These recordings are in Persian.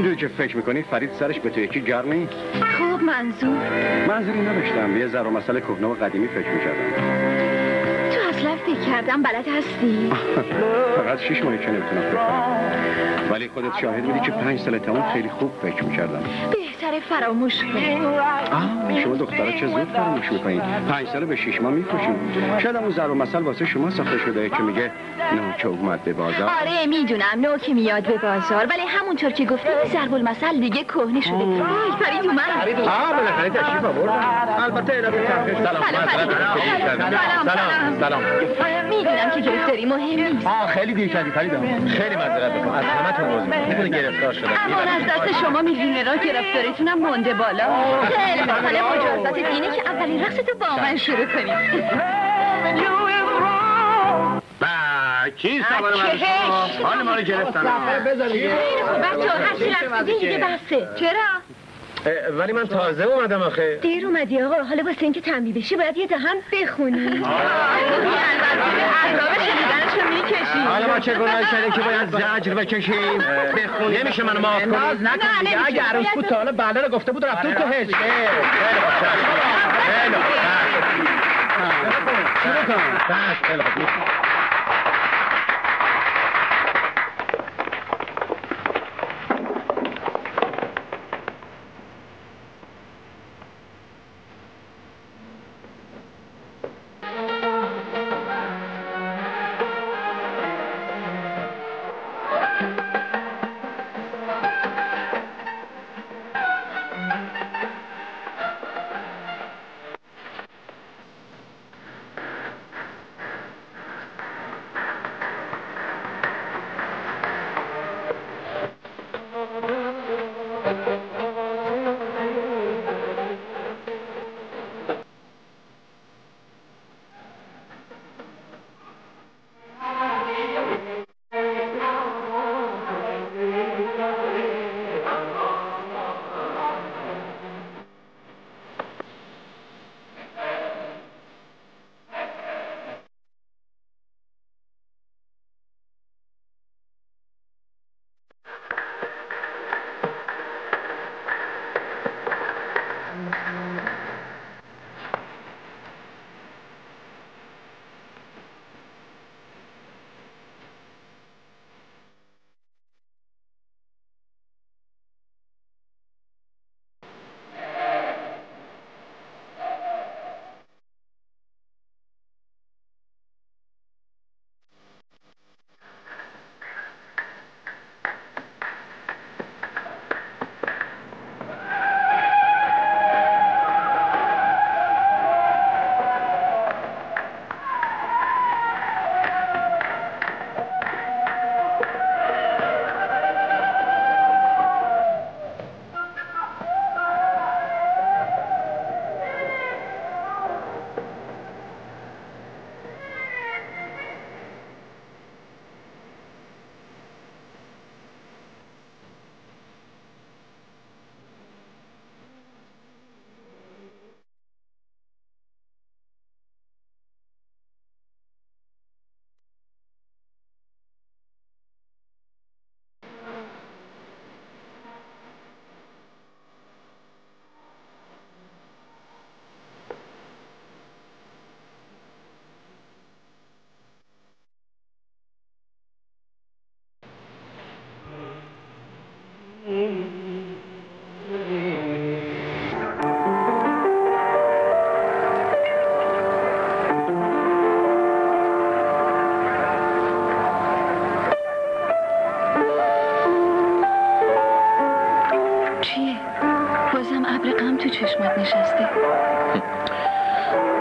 همونجوری که فکر می‌کنی فرید سرش به تو یکی گرم نیست. خوب منظور. منظوری نداشتم. یه ذره مسئله کهنه و قدیمی فکر می‌کردم. اصلا فکر کردم بلد هستی؟ فقط شش ماهی که نمی‌تونم فکر کنم. ولی خودت شاهد بودی که پنج سال تمام خیلی خوب فکر می‌کردم. بهتره فراموش کنی شما دخترها چه زود فراموش می‌کنید. پنج سال به شش ماه میفروشیم شاید اون ضرب مسئل واسه شما ساخته شده که میگه نوک اومد به بازار. آره می‌دونم. نوک میاد به بازار. ولی همونطور که گفتی ضرب المثل دیگه کهنه شده. وای فرید اومد آه بالاخره تشریف آورد البته به سلام. سلام. سلام. می‌دونم که گرفتاری مهم نیست. آه خیلی دیر کردی فرید خیلی معذرت می‌خوام. از همتون عذر می‌خوام. گرفتار شدم. اما از دست شما میلیونرها گرفتاریتونم مونده بالا. خیلی مسئله مجازات دینه که اولین رقص تو با من شروع کنیم. کی سوار من حال ما رو گرفتن. بچه ها هرچی رقصیده دیگه بسته چرا؟ ولی من تازه اومدم آخه. دیر اومدی آقا. حالا واسه اینکه تنبیه بشی باید یه دهن بخونی. حالا ما چه گناهی کرده که باید زجر بکشیم؟ بخونی نمیشه منو معاف کنی. ناز نکن دیگه. اگه عروس بود تا حالا بله رو گفته بود رفتون تو هش خیلی خوب.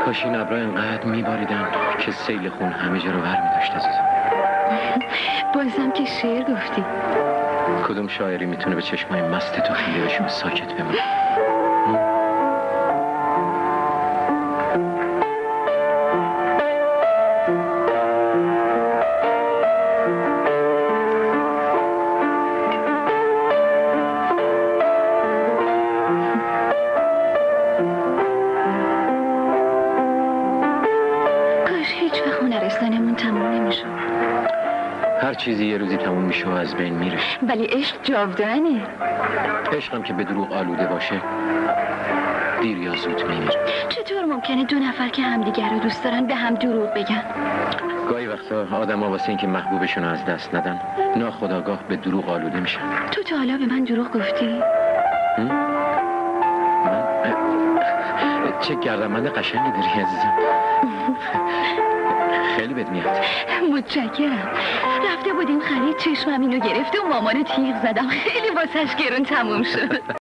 کاش این ابرا انقدر میباریدن که سیل خون همه جا رو بر میداشت عزیزم. بازم که شعر گفتی. کدوم شاعری می‌تونه به چشمای مست تو خیلی ساکت بمونه؟ چیزی یه روزی تموم میشه و از بین میره ولی عشق جاودانه. عشقم که به دروغ آلوده باشه دیر یا زود میمیره. چطور ممکنه دو نفر که همدیگر رو دوست دارن به هم دروغ بگن؟ گاهی وقتا آدم ها واسه اینکه محبوبشون رو از دست ندن ناخداگاه به دروغ آلوده میشن. تو تا حالا به من دروغ گفتی؟ من؟ چه گردمند قشنگی داری عزیزم. متشکرم. رفته بودیم خرید چشمم اینو گرفته و مامان تیغ زدم. خیلی واسش گرون تموم شد.